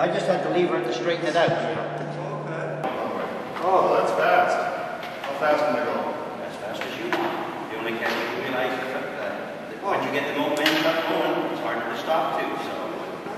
I just had to leave her to straighten it out. Okay. Oh, that's fast. How fast can I go? As fast as you want. The only catch you realize is that, uh, once you get the momentum up going, it's harder to stop too, so.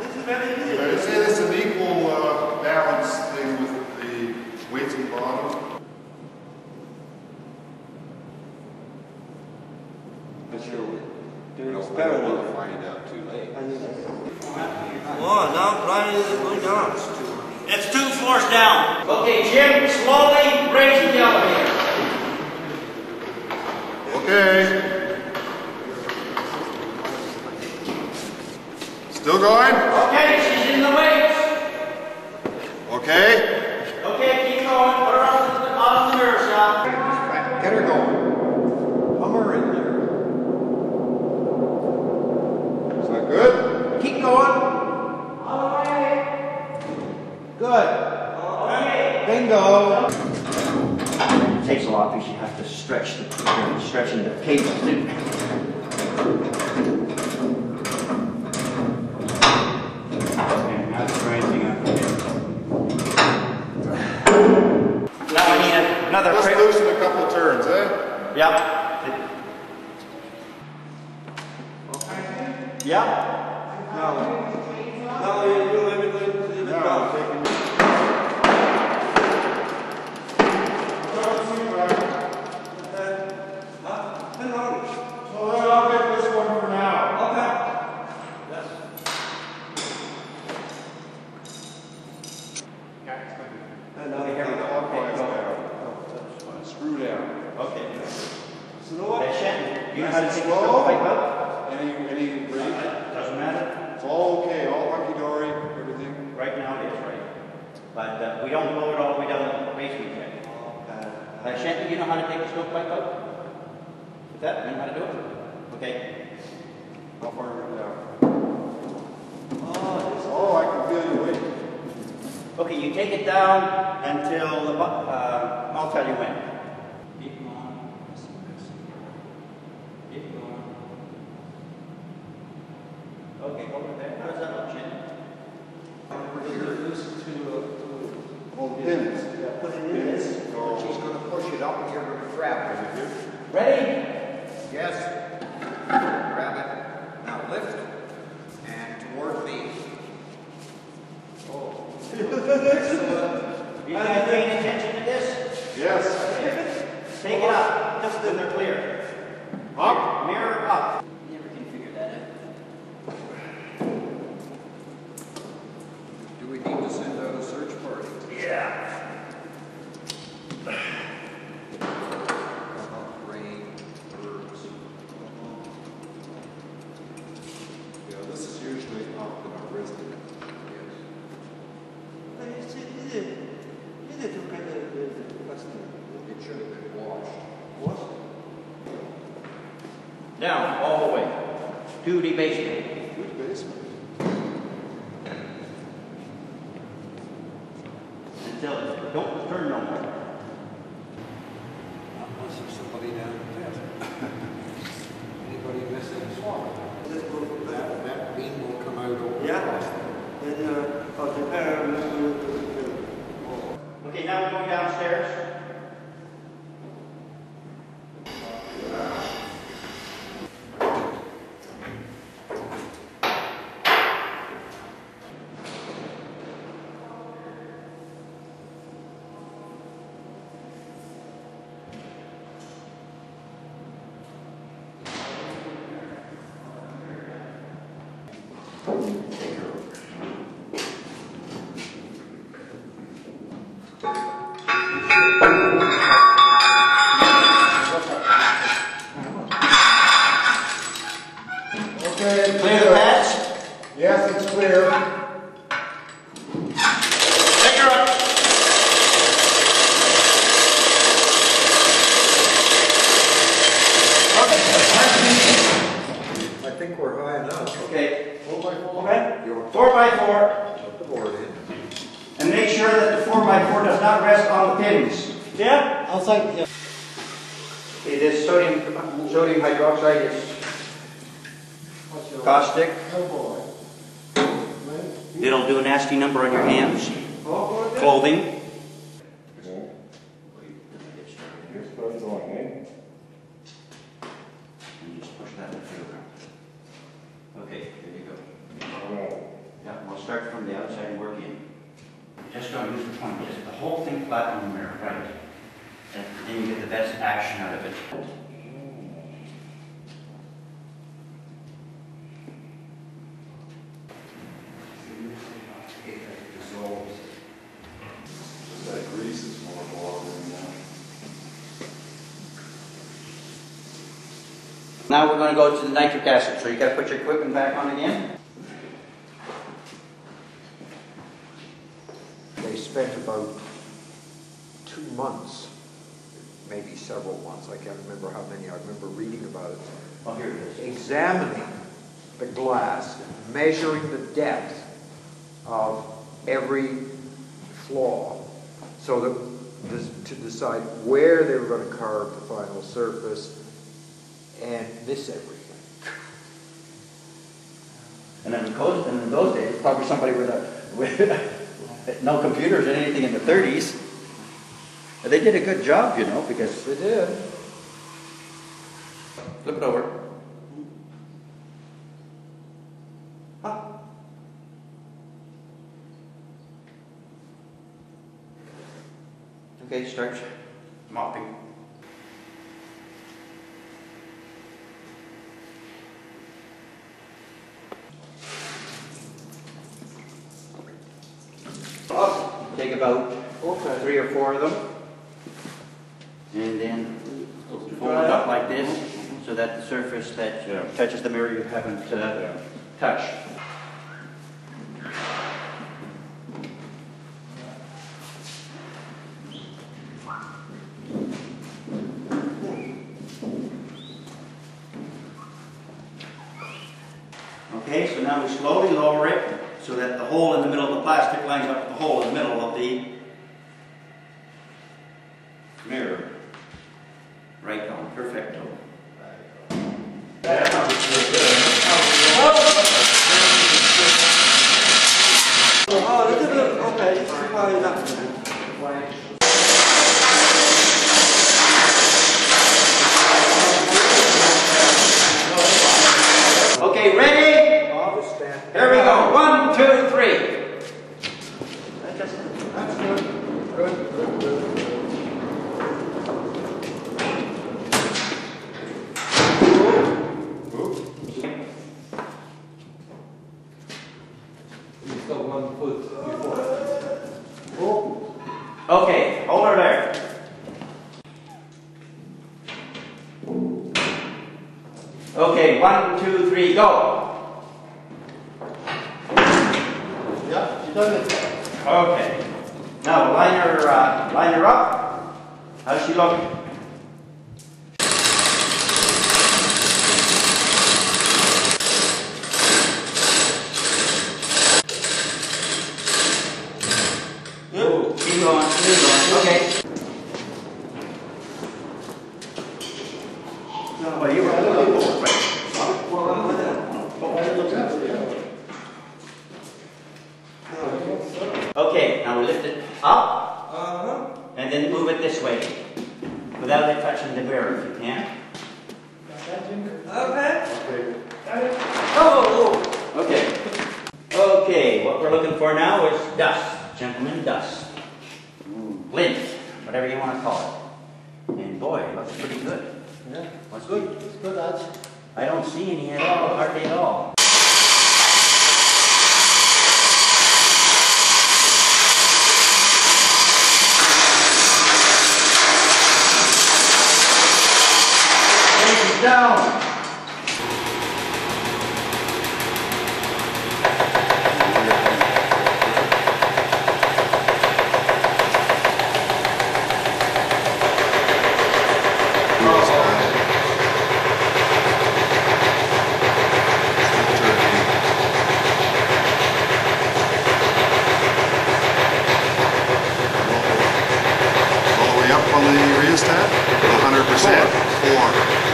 This is very I easy. would say this is an equal uh, balance thing with the weights and bottom. But you're doing Don't experiment. find out too late. Oh, now Brian is going down. It's two floors down. Okay, Jim, slowly raise the elevator. Okay. Still going? Okay, she's in the weights. Okay. Okay, keep going. Put her on the, on the nerve shot. Get her going. Hum her in there. Is that good? Keep going. Good. Bingo. It takes a lot because you have to stretch the, stretching the cable too. Okay, now it's rising up. Now I need another Just prick. loosen a couple of turns, eh? Yep. Yep. Now, now you, you let me go to the Now, down. taking Huh? Ten dollars. Well, then I'll get this one for now. Okay. And now Okay, here we go. Okay, Clockwise go. down. Screw down. Okay. Slow up. Shen, you know how to take Slow. slow up? Any, any break? Doesn't matter. It's all okay, all hunky-dory, everything. Right now it is right. But uh, we don't blow it all the way down the basement yet. Uh, Shanty, you know how to take a stove pipe out? With that, you know how to do it? Okay. How far are we down? Oh, this Oh, I can feel you weight. Okay, you take it down until, the uh, I'll tell you when. Keep going. Keep going. Okay, over there. How does that look, Shanty? Oh, pins. Yeah, put it in this. She's gonna push it up and gonna. Ready? Yes. Grab it. Now lift and toward me. Oh. You guys paying attention to this? Yes. Take it up, just then they're clear. Up. Mirror up. Never can figure that out. Do we need to send out a search party? Yeah. Rain, birds. Yeah, this is usually up in our wrist. It's easy. Easy to get the, the, the plastic. It should have been washed. What? Down, all the way. To the basement. Good basement. Until, it- don't turn no more. Unless there's somebody down there. Anybody missing a swallow? Let's go to that. That, that beam will come out over. Yeah. Then, uh, I'll prepare and then we'll do it. Oh. Okay, now we're going downstairs. Okay. Clear the pads. Yes, it's clear. Take her up. I think we're high enough. Okay, Four by four. okay. Four by four, put the board in. And make sure that the four by four does not rest on the pins. Yeah, outside, yeah. Okay, this sodium, sodium hydroxide is caustic. Oh, boy. When? It'll do a nasty number on your hands, Oh, clothing. And just push that through. Okay, there you go. Yeah, we'll start from the outside and work in. Just don't use the point, just the thing on right? And then you get the best action out of it. Now we're gonna go to the nitric acid, so you gotta put your equipment back on again. They spent about two months, maybe several months, I can't remember how many, I remember reading about it, Oh, here it is. Examining the glass, measuring the depth of every flaw, so that, to decide where they were gonna carve the final surface and miss everything. And then of and in those days, probably somebody with a, with no computers or anything in the thirties. They did a good job, you know, because, They did. flip it over. Huh. Okay, start mopping. Take about Okay. three or four of them. And then fold it up like this, so that the surface that uh, touches the mirror you haven't uh, touched. Okay, so now we slowly lower it so that the hole in the middle of the plastic lines up with the hole in the middle of the mirror. Right on, perfecto. Oh, look at the, okay, it's fine enough. Okay, ready? Understand. Here we go. One, two, three. That's good. Good, good, good, good. You still one foot before. Okay, hold her there. Okay, one, two, three, go. Yeah, you done it. Okay. Now line her, uh, line her up. How's she looking? Good. Keep going, keep going. Okay. Well, you were a little forward, right? Well, I'm with it. I look at it, yeah. Okay, now we lift it up Uh-huh. and then move it this way without it touching the mirror if you can. Okay. Okay. Oh! Okay. Okay, what we're looking for now is dust, gentlemen, dust. Lint, whatever you want to call it. And boy, it looks pretty good. Yeah, What's good, it's good, that's. I don't see any at all, hardly at all. Take it down. All the way up on the rheostat? hundred percent? Four.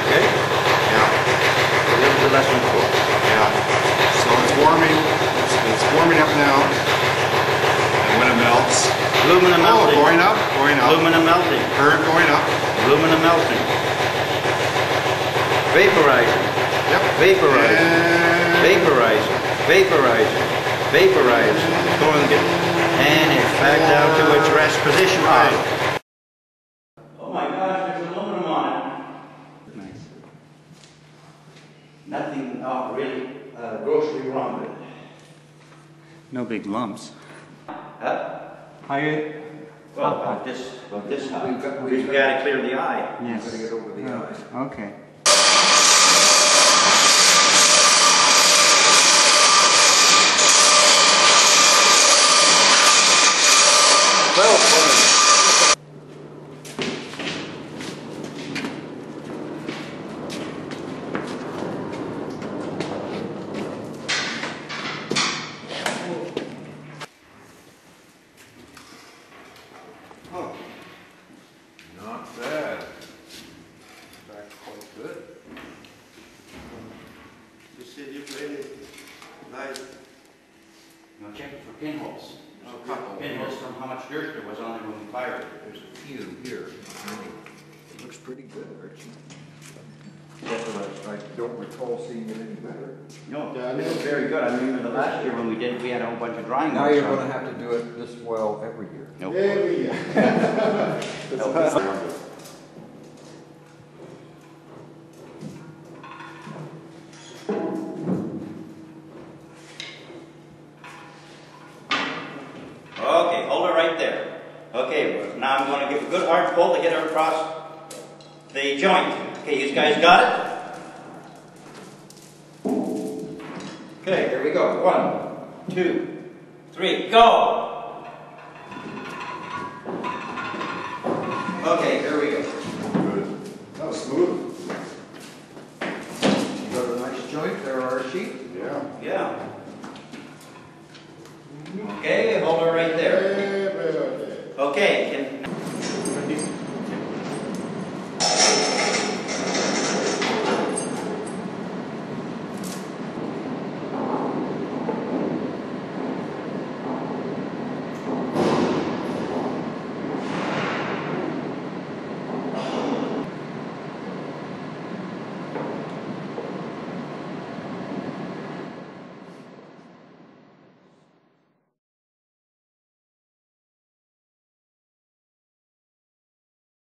Okay. Yeah, So this is lesson four. yeah. So it's warming, it's, it's warming up now. And when it Aluminum oh, melting. going up, going up. Aluminum melting. Current going up. Aluminum melting. Vaporizing. Yep. Vaporizing. And Vaporizing. Vaporizing. Vaporizing. Going get, and it's back down to its rest position. Right. Oh my gosh, there's aluminum on it. Nice. Nothing, uh, really, uh, grossly wrong with it. No big lumps. Huh? How you? Well, about this, about this high. We've got- we've We've got- got to clear the eye. Yes. Gotta get over the eyes. Okay. Well, Not bad. In fact, quite good. You see if any nice You know, check for pinholes. There's a couple. Pinholes from how much dirt there was on it when we fired it. There's a few here. it looks pretty good, Archie. I don't recall seeing it any better. No, Yeah, I it was very good. I remember the last year when we did, it, we had a whole bunch of drying. Now marks you're gonna have to do it this well every year. Nope. Okay, across the joint. Okay, you guys got it? Okay, here we go. One, two, three, go! Okay, here we go.